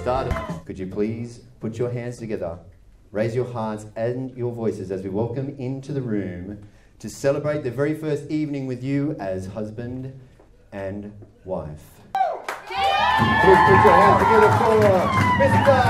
started. Could you please put your hands together, raise your hearts and your voices as we welcome into the room to celebrate the very first evening with you as husband and wife. Please put your hands together for Mr.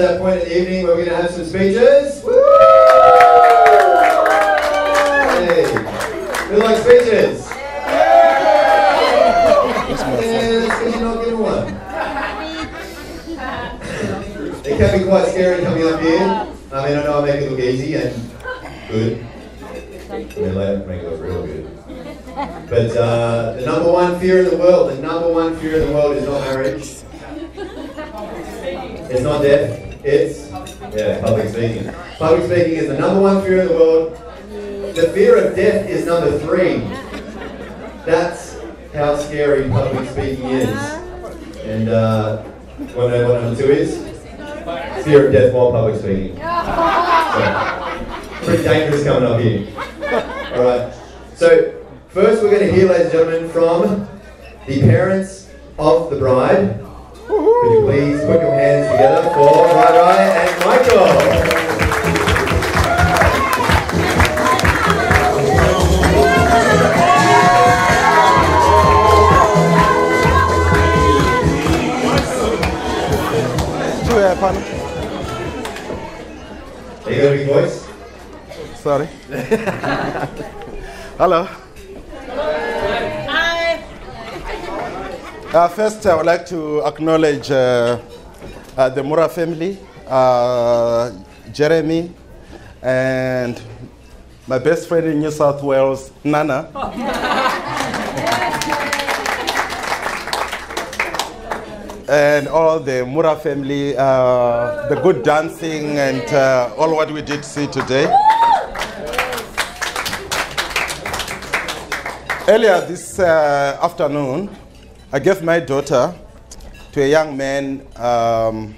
to that point in the evening where we're going to have some speeches. Woo! Hey. Who likes speeches? Yeah, you're not getting one. it can be quite scary coming up here. I mean, I know I make it look easy and good. And then later make it look real good. But uh, the number one fear in the world, the number one fear in the world is not marriage. It's not death. It's yeah, public speaking. Public speaking is the number one fear in the world. the fear of death is number three. That's how scary public speaking is. And uh, what number two is? Fear of death while public speaking. So, pretty dangerous coming up here. All right. So first, we're going to hear, ladies and gentlemen, from the parents of the bride. Could you please put your hands together for Rai Rai and Michael? Are you got a big voice? Sorry. Hello. Uh, first, I would like to acknowledge uh, uh, the Mura family, uh, Jeremy, and my best friend in New South Wales, Nana. and all the Mura family, uh, the good dancing, and uh, all what we did see today. Earlier this afternoon, I gave my daughter to a young man um,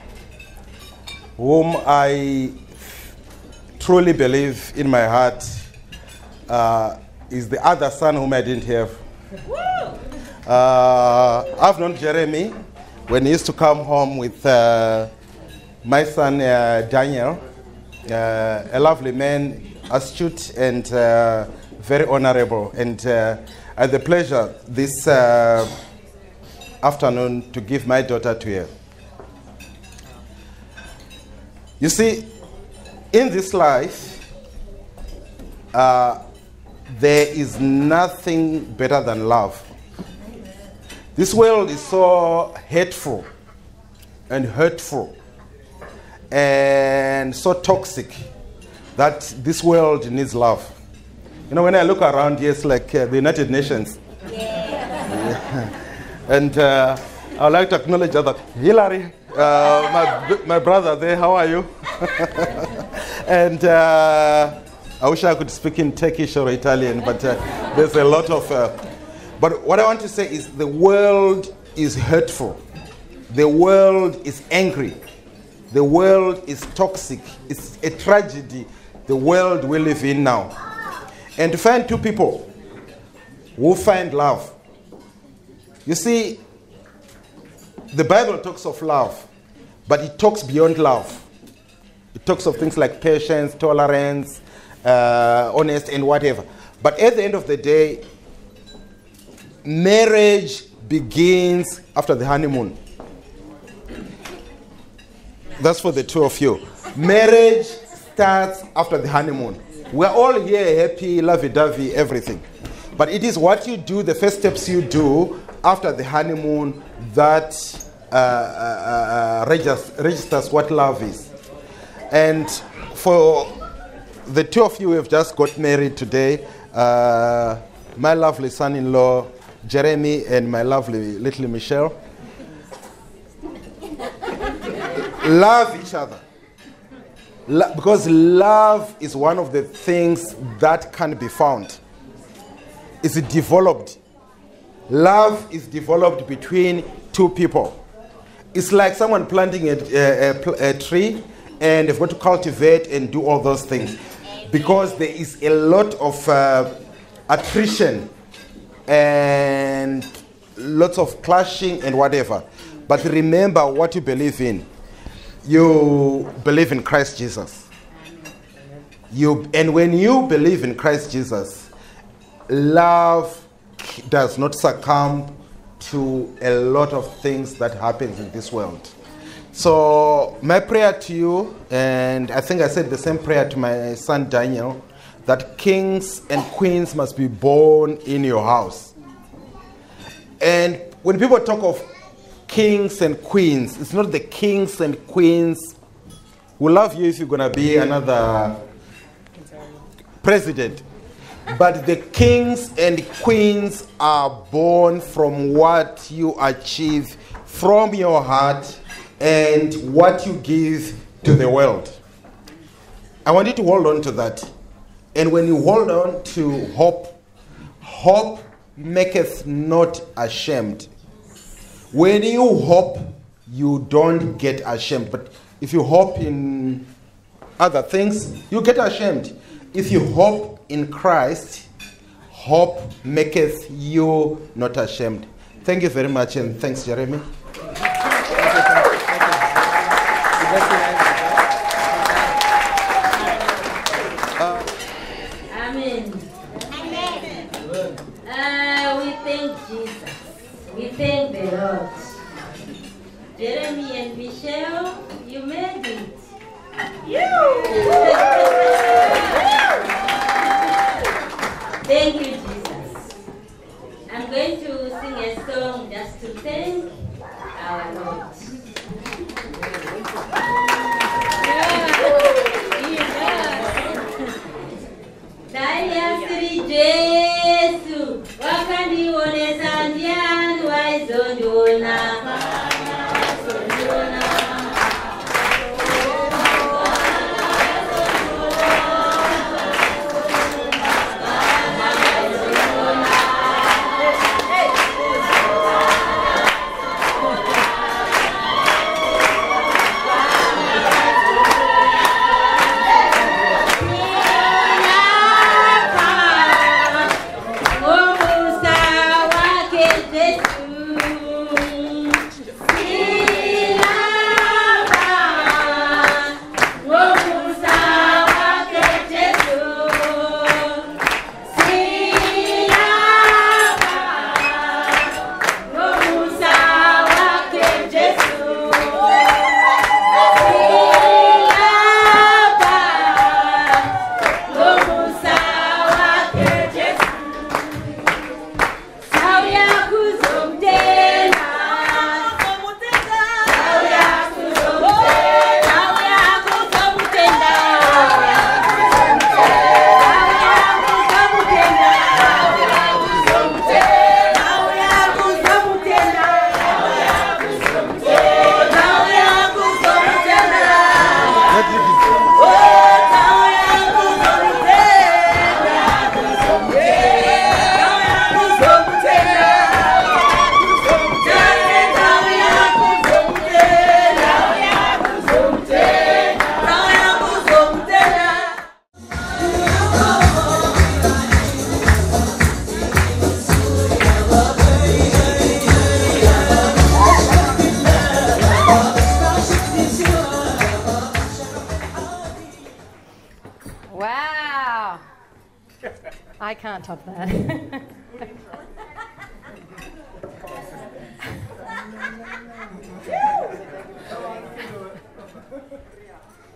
whom I truly believe in my heart uh, is the other son whom I didn't have. Uh, I've known Jeremy when he used to come home with uh, my son uh, Daniel, uh, a lovely man, astute and uh, very honorable. And I had the pleasure this afternoon to give my daughter to him. You see, in this life, there is nothing better than love. This world is so hateful and hurtful and so toxic that this world needs love. You know, when I look around it's like uh, the United Nations. Yeah. and uh, I would like to acknowledge that Hillary, uh, my, my brother there, how are you? and uh, I wish I could speak in Turkish or Italian, but uh, there's a lot of but what I want to say is the world is hurtful. The world is angry. The world is toxic. It's a tragedy, the world we live in now. And to find two people who find love. You see, the Bible talks of love, but it talks beyond love. It talks of things like patience, tolerance, uh, honest, and whatever. But at the end of the day, marriage begins after the honeymoon. That's for the two of you. Marriage starts after the honeymoon. We're all here happy, lovey dovey, everything. But it is what you do, the first steps you do after the honeymoon that uh, uh, uh, registers, registers what love is. And for the two of you who have just got married today, uh, my lovely son in law, Jeremy and my lovely little Michelle. love each other. Lo- because love is one of the things that can be found. It's developed. Love is developed between two people. It's like someone planting a, a, a, tree and they've got to cultivate and do all those things. Because there is a lot of uh, attrition and lots of clashing and whatever. But remember what you believe in. You believe in Christ Jesus. You, and when you believe in Christ Jesus, love does not succumb to a lot of things that happens in this world. So my prayer to you, and I think I said the same prayer to my son Daniel, that kings and queens must be born in your house. And when people talk of kings and queens, it's not the kings and queens who love you if you're going to be another president. But the kings and queens are born from what you achieve from your heart and what you give to the world. I want you to hold on to that. And when you hold on to hope, hope maketh not ashamed. When you hope, you don't get ashamed. But if you hope in other things, you get ashamed. If you hope in Christ, hope maketh you not ashamed. Thank you very much, and thanks, Jeremy. Amen. Uh, we thank Jesus. We thank the Lord. Jeremy and Michelle, you made it. thank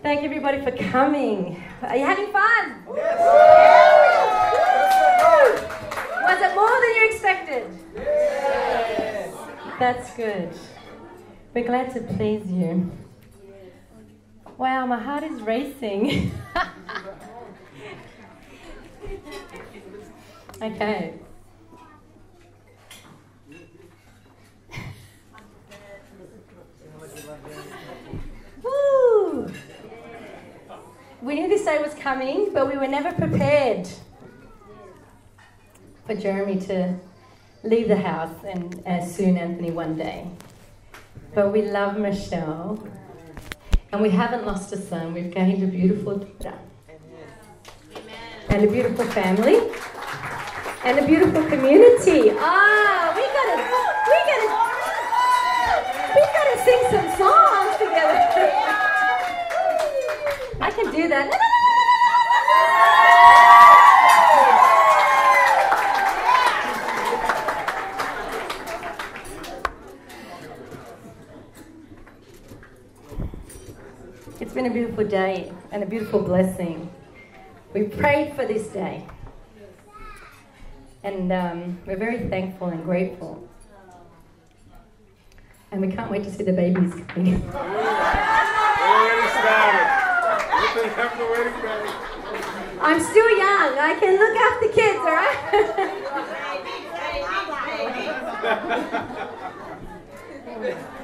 Thank everybody for coming. Are you having fun? Yes. Was it more than you expected? Yes. That's good. We're glad to please you. Wow, my heart is racing. okay. Woo! We knew this day was coming, but we were never prepared for Jeremy to leave the house and as soon Anthony one day. But we love Michelle. And we haven't lost a son. We've gained a beautiful daughter. And a beautiful family. And a beautiful community. Ah, we gotta, we beautiful day and a beautiful blessing. We prayed for this day. And um, we're very thankful and grateful. And we can't wait to see the babies coming. I'm still young. I can look after kids, all right?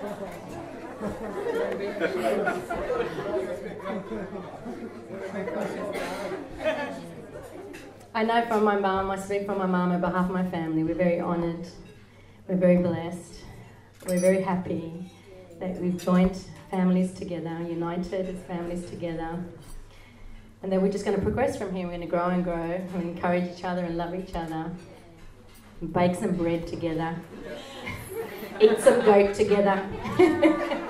I know from my mum, I speak from my mum on behalf of my family, we're very honoured, we're very blessed, we're very happy that we've joined families together, united as families together, and that we're just going to progress from here. We're going to grow and grow, and encourage each other and love each other, bake some bread together, eat some goat together.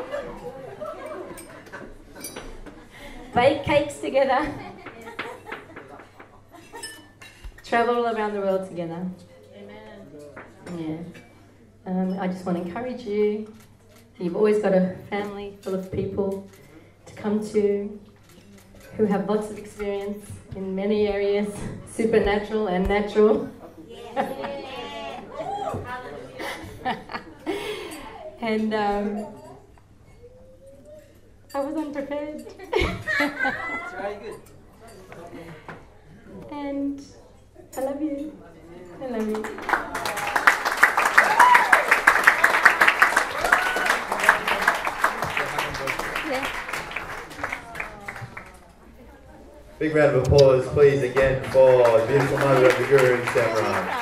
bake cakes together, travel around the world together. Amen. Yeah. Um, I just want to encourage you. You've always got a family full of people to come to who have lots of experience in many areas, supernatural and natural. and um, I was unprepared. And I love you. I love you. Big round of applause, please, again for beautiful mother of the guru, Samra.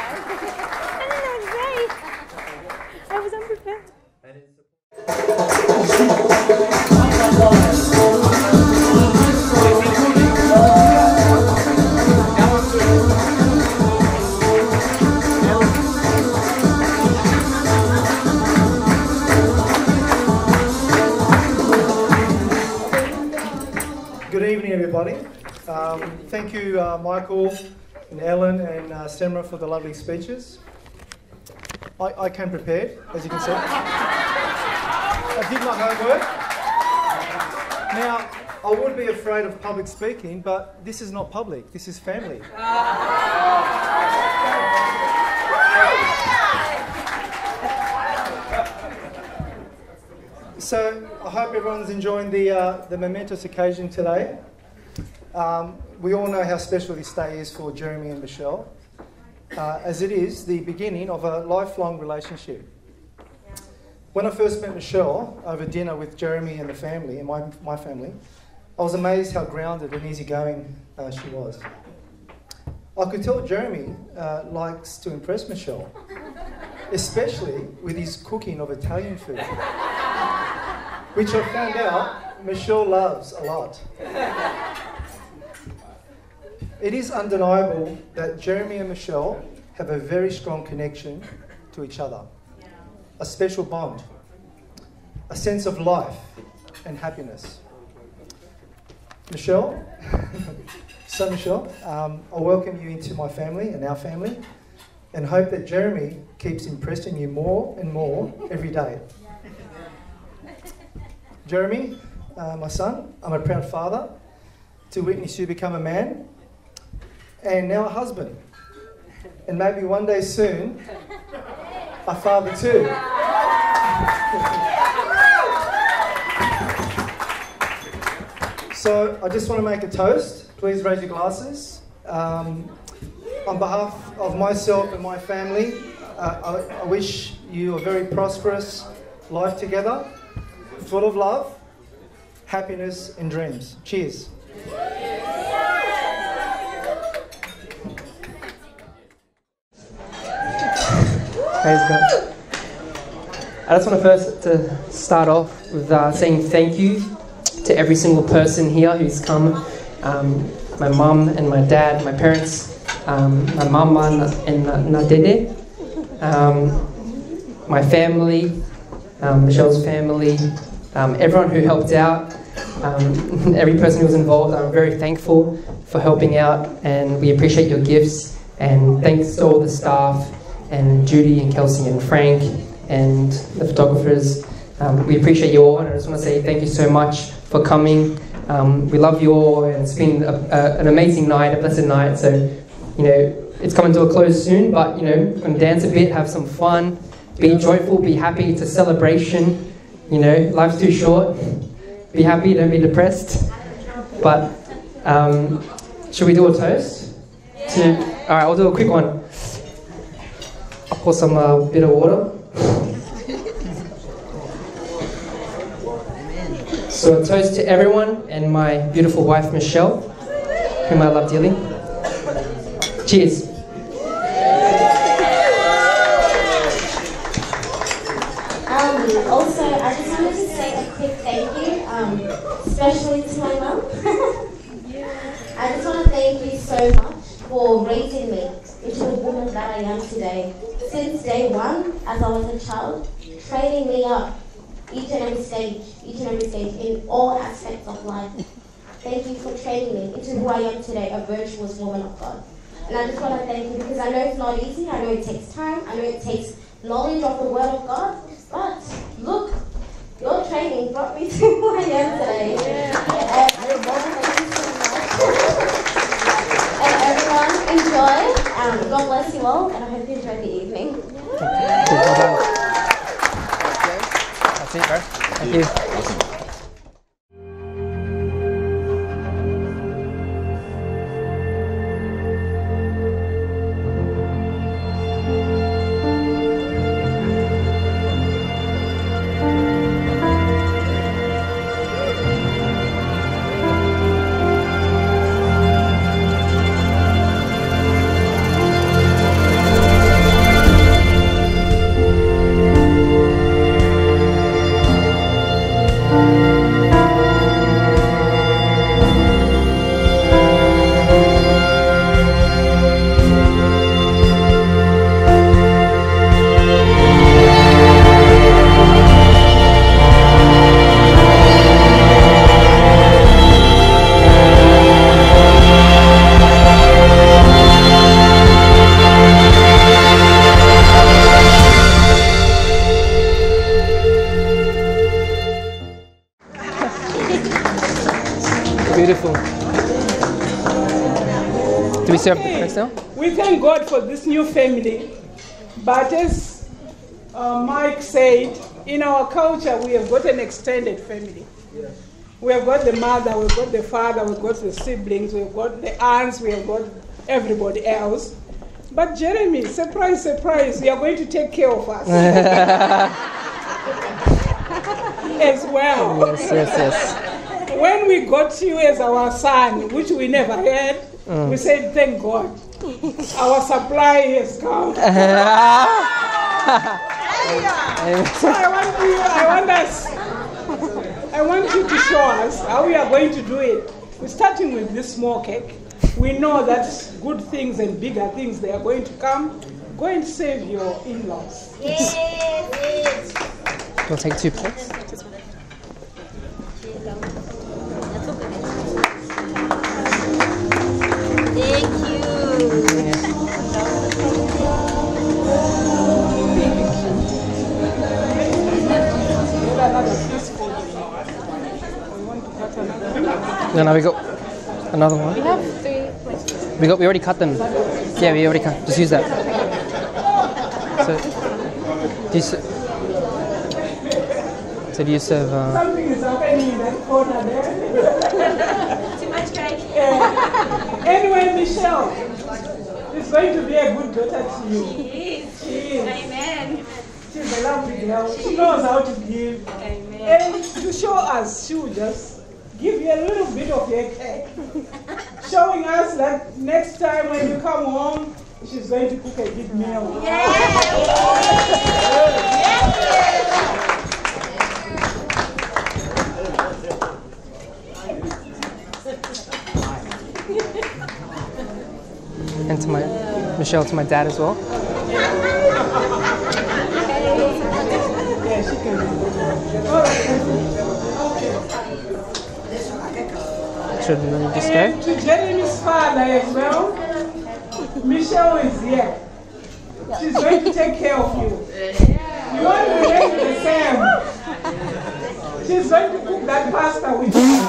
For the lovely speeches. I, I came prepared, as you can see. I did my homework. Now, I would be afraid of public speaking, but this is not public, this is family. So I hope everyone's enjoying the, uh, the momentous occasion today. Um, we all know how special this day is for Jeremy and Michelle, uh, as it is the beginning of a lifelong relationship. When I first met Michelle over dinner with Jeremy and the family, and my, my family, I was amazed how grounded and easygoing uh, she was. I could tell Jeremy uh, likes to impress Michelle, especially with his cooking of Italian food which I found out Michelle loves a lot. It is undeniable that Jeremy and Michelle have a very strong connection to each other, a special bond, a sense of life and happiness. Michelle, so Michelle, um, I welcome you into my family and our family and hope that Jeremy keeps impressing you more and more every day. Jeremy, uh, my son, I'm a proud father to witness you become a man and now a husband. And maybe one day soon, a father too. so I just want to make a toast. Please raise your glasses. Um, on behalf of myself and my family, uh, I, I wish you a very prosperous life together full of love, happiness, and dreams. Cheers. Praise God. I just want to first to start off with uh, saying thank you to every single person here who's come. Um, my mum and my dad, my parents, um, my mama and Nadede, um, my family, um, Michelle's family, um, everyone who helped out, um, every person who was involved. I'm very thankful for helping out, and we appreciate your gifts. And thanks to all the staff, and Judy and Kelsey and Frank, and the photographers. Um, we appreciate you all, and I just want to say thank you so much for coming. Um, we love you all, and it's been a, a, an amazing night, a blessed night. So, you know, it's coming to a close soon, but you know, going to dance a bit, have some fun, be joyful, be happy. It's a celebration. You know, life's too short. Be happy, don't be depressed. But um, should we do a toast? To, all right, I'll do a quick one. Pour some bit of water. So a toast to everyone and my beautiful wife Michelle, whom I love dearly. Cheers. Um, also, I just wanted to say a quick thank you, um, especially to my mum. I just want to thank you so much for raising me into the woman that I am today. Since day one, as I was a child, training me up each and every stage, each and every stage in all aspects of life. Thank you for training me into who I am today, a virtuous woman of God. And I just want to thank you because I know it's not easy. I know it takes time. I know it takes knowledge of the Word of God. But look, your training brought me to who I am today. And I want to thank you so much. and everyone, enjoy. Um, God bless you all, and I hope you enjoy the evening. Well done. That's it, bro. Thank you. New family. But as uh, Mike said, in our culture, we have got an extended family. We have got the mother, we've got the father, we've got the siblings, we've got the aunts, we have got everybody else. But Jeremy, surprise, surprise, you are going to take care of us as well. Yes, yes, yes. When we got you as our son, which we never had, Mm. we said, thank God. Our supply has come. so I want you, I want us, I want you to show us how we are going to do it. We're starting with this small cake. We know that good things and bigger things they are going to come. Go and save your in-laws. Yes. We'll take two plates. No, no, we got another one. We have three places. We got. We already cut them. Yeah, we already cut. Just use that. So, do you, s- so do you serve? Uh, Something is happening in that corner there. Too much cake. Anyway, Michelle is going to be a good daughter to you. She is. She is. Amen. She's a lovely girl. She knows how to give. Amen. And to show us, she will just give you a little bit of your cake. Showing us that next time when you come home, she's going to cook a big meal. and to my Michelle, to my dad as well. Yeah, she can. All right. Should we just go? And to Jeremy's father as well, Michelle is here. She's going to take care of you. You won't remain the same. She's going to cook that pasta with you.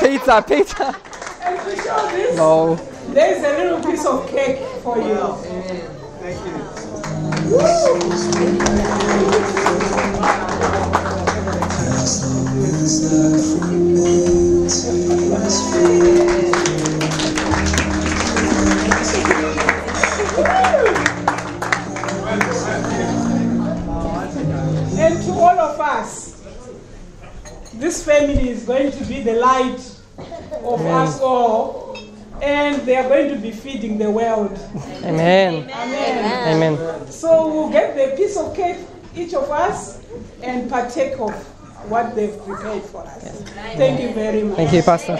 Pizza, pizza. And to show this, No. There's a little piece of cake for you. Thank you. And to all of us, this family is going to be the light of us all and they are going to be feeding the world. Amen. Amen. Amen. So we'll get the piece of cake, each of us, and partake of what they've prepared for us. Thank you very much. Thank you, Pastor.